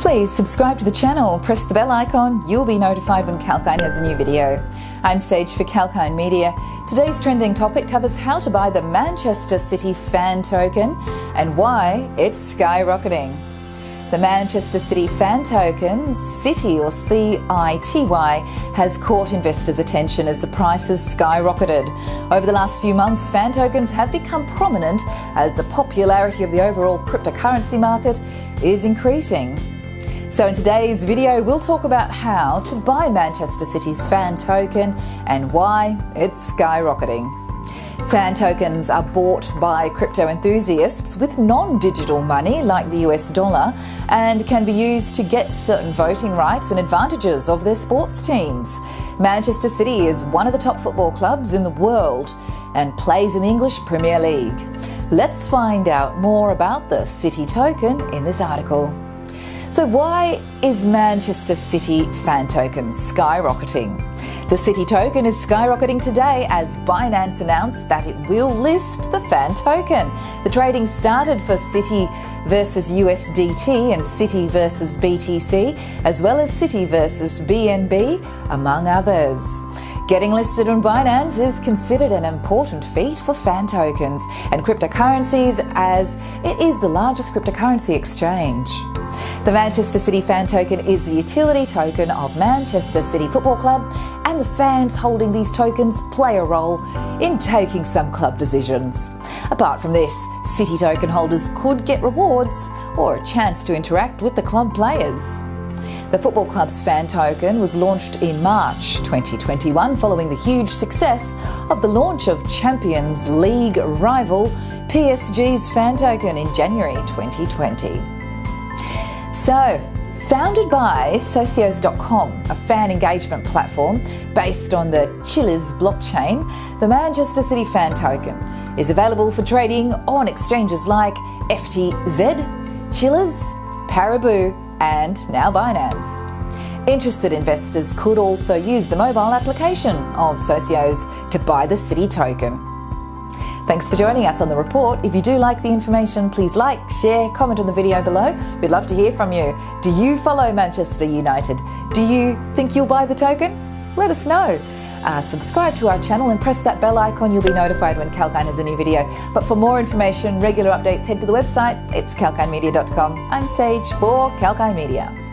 Please subscribe to the channel, press the bell icon, you'll be notified when Kalkine has a new video. I'm Sage for Kalkine Media. Today's trending topic covers how to buy the Manchester City fan token and why it's skyrocketing. The Manchester City fan token, City or CITY, has caught investors' attention as the price has skyrocketed. Over the last few months, fan tokens have become prominent as the popularity of the overall cryptocurrency market is increasing. So in today's video, we'll talk about how to buy Manchester City's fan token and why it's skyrocketing. Fan tokens are bought by crypto enthusiasts with non-digital money like the US dollar and can be used to get certain voting rights and advantages of their sports teams. Manchester City is one of the top football clubs in the world and plays in the English Premier League. Let's find out more about the City token in this article. So, why is Manchester City fan token skyrocketing? The City token is skyrocketing today as Binance announced that it will list the fan token. The trading started for City versus USDT and City versus BTC, as well as City versus BNB, among others. Getting listed on Binance is considered an important feat for fan tokens and cryptocurrencies as it is the largest cryptocurrency exchange. The Manchester City fan token is the utility token of Manchester City Football Club, and the fans holding these tokens play a role in taking some club decisions. Apart from this, City token holders could get rewards or a chance to interact with the club players. The football club's fan token was launched in March 2021 following the huge success of the launch of Champions League rival PSG's fan token in January 2020. So, Founded by Socios.com, a fan engagement platform based on the Chiliz blockchain, the Manchester City fan token is available for trading on exchanges like FTX, Chiliz, Paribu, and now Binance. Interested investors could also use the mobile application of Socios to buy the City token. Thanks for joining us on the report. If you do like the information, please like, share, comment on the video below. We'd love to hear from you. Do you follow Manchester United? Do you think you'll buy the token? Let us know. Uh, subscribe to our channel and press that bell icon. You'll be notified when Kalkine has a new video. But for more information, regular updates, head to the website. It's kalkinemedia.com. I'm Sage for Kalkine Media.